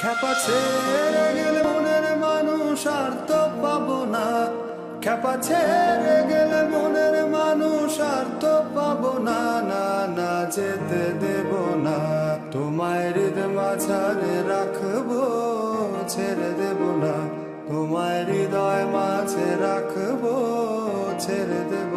খ্যাপা ছেড়ে গেলে মনের মানুষ আর তো পাবো না। খ্যাপা ছেড়ে গেলে মনের মানুষ আর তো পাবো না না না যেতে দেব না। তোমায় হৃদ মাঝারে রাখব, ছেড়ে দেব না। তোমায় হৃদয় মাঝে রাখব, ছেড়ে দেব